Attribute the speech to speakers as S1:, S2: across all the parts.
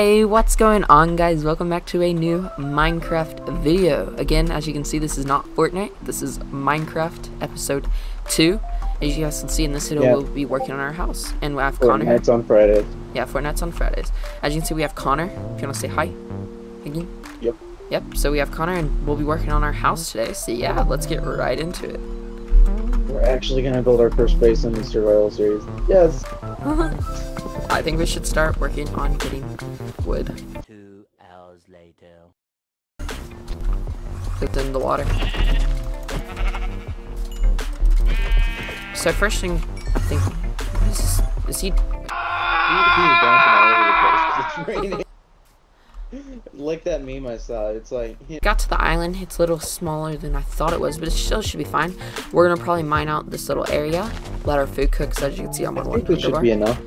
S1: Hey, what's going on guys? Welcome back to a new Minecraft video. Again, as you can see, this is not Fortnite. This is Minecraft episode 2. As you guys can see in this video,
S2: Yeah.
S1: we'll be working on our house. And we have Connor.
S2: Fortnite's on Fridays.
S1: Yeah, Fortnite's on Fridays. As you can see, we have Connor. If you want to say hi. Again.
S2: Yep.
S1: Yep, so we have Connor and we'll be working on our house today. So yeah, let's get right into it.
S2: We're actually gonna build our first base in the survival series. Yes.
S1: I think we should start working on getting wood.
S3: Two hours later.
S1: Put in the water. So first thing, I think, is, is he?
S2: like that meme I saw. It's like
S1: Got to the island. It's a little smaller than I thought it was, but it still should be fine. We're gonna probably mine out this little area, let our food cook. So as you can see, I'm on
S2: I
S1: one
S2: think this should be enough.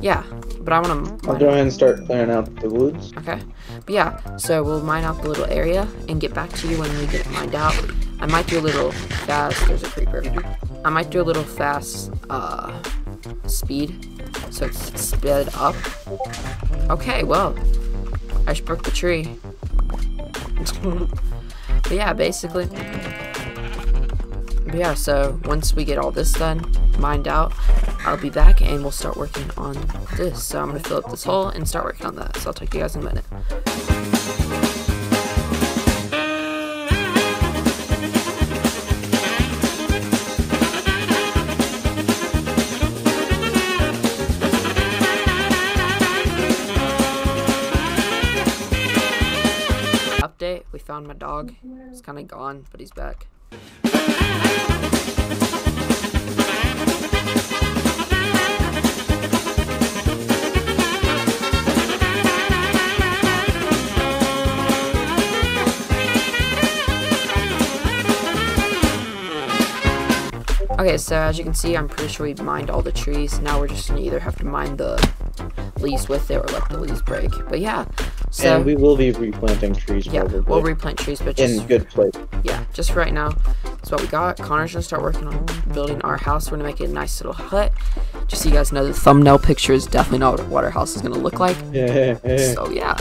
S1: Yeah, but I want to.
S2: I'll go ahead and start clearing out the woods.
S1: Okay. But yeah, so we'll mine out the little area and get back to you when we get it mined out. I might do a little fast. There's a creeper. I might do a little fast uh, speed, so it's sped up. Okay, well, I just broke the tree. but yeah, basically. But yeah, so once we get all this done, mined out, I'll be back and we'll start working on this. So I'm gonna fill up this hole and start working on that. So I'll talk to you guys in a minute. We found my dog. He's kinda gone, but he's back. Okay, so as you can see, I'm pretty sure we mined all the trees. Now we're just gonna either have to mine the leaves with it or let the leaves break. But yeah, so
S2: and we will be replanting trees
S1: yeah,
S2: probably.
S1: we'll replant trees, but
S2: in good place.
S1: yeah, just right now, that's what we got. Connor's gonna start working on building our house. We're gonna make it a nice little hut. Just so you guys know, the thumbnail picture is definitely not what our house is gonna look like.
S2: Yeah.
S1: So yeah,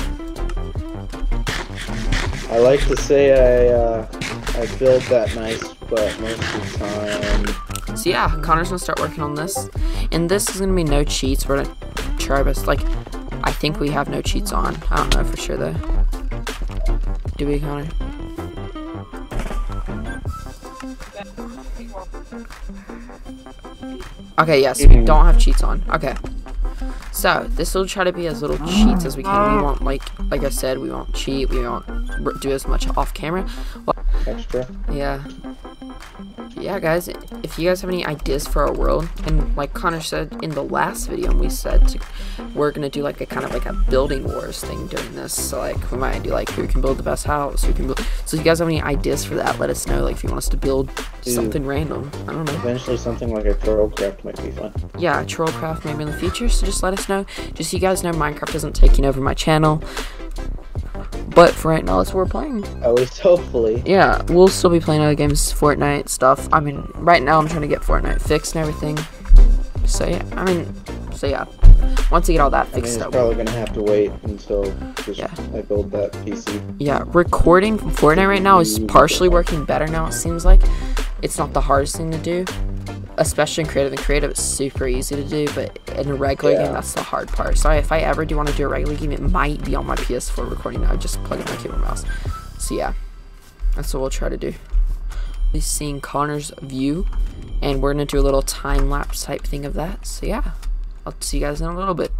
S2: I like to say I uh, I build that nice, but most of the time
S1: so yeah, Connor's gonna start working on this, and this is gonna be no cheats. We're gonna try our best. Like, think we have no cheats on. I don't know for sure though. Do we, Connor? Okay, yes, we don't have cheats on. Okay. So, this will try to be as little cheats as we can. We won't, like, like I said, we won't cheat. We won't do as much off camera. Well,
S2: extra.
S1: yeah. Yeah, guys, if you guys have any ideas for our world, and like Connor said in the last video, we said to, we're gonna do like a kind of like a building wars thing during this. So like we might do like who can build the best house, who can build. So if you guys have any ideas for that, let us know. Like if you want us to build
S2: Dude.
S1: something random, I don't know.
S2: Eventually, something like a Trollcraft might be fun.
S1: Yeah, Trollcraft maybe in the future. So just let us know. Just so you guys know, Minecraft isn't taking over my channel. But for right now, that's what we're playing.
S2: At least, hopefully.
S1: Yeah, we'll still be playing other games, Fortnite stuff. I mean, right now I'm trying to get Fortnite fixed and everything. So yeah, I mean, so yeah. Once you get all that
S2: I mean,
S1: fixed up,
S2: probably gonna have to wait until just
S1: Yeah.
S2: I build that PC.
S1: yeah, recording from Fortnite right now is partially working better now. It seems like it's not the hardest thing to do, especially in creative and creative it's super easy to do but in a regular
S2: yeah.
S1: game that's the hard part. So if i ever do want to do a regular game it might be on my ps4 recording. I just plug in my keyboard mouse. So yeah that's what we'll try to do. We're seeing connor's view and we're gonna do a little time lapse type thing of that. So yeah i'll see you guys in a little bit.